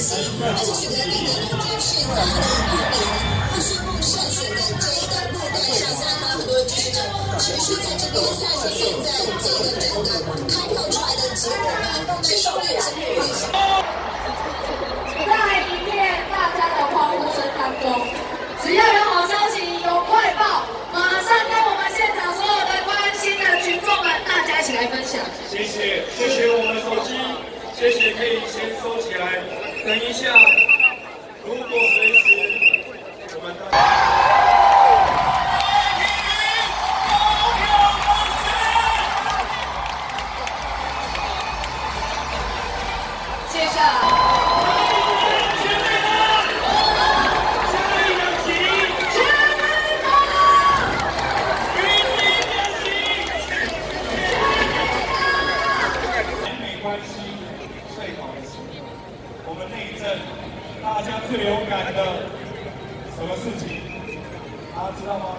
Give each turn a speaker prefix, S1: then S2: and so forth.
S1: 而且取得内阁中军是大的一年，他宣布胜选的这一个布袋上下，看到很多的支持者持续在这边赛前现在这一个整个开票出来的结果呢，是胜率是不预期。
S2: 在一片大家的欢呼声当中，只要有好消息、有快报，马上跟我们现场所有的关心的群众们，大家一起来分享。
S3: 谢谢，谢谢我们的手机，谢谢可以先收起来，等一下，如果随时我们大。
S2: 接下来。
S3: 没关系，最好的是我们那一阵大家最有感的什么事情，大家知道吗？